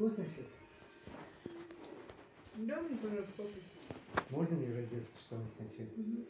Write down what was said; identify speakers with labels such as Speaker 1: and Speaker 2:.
Speaker 1: Вкусно все?
Speaker 2: Да, мне пожалуйста, попить.
Speaker 1: Можно мне раздеться, чтобы не снять свет?
Speaker 2: Угу.